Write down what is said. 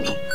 你。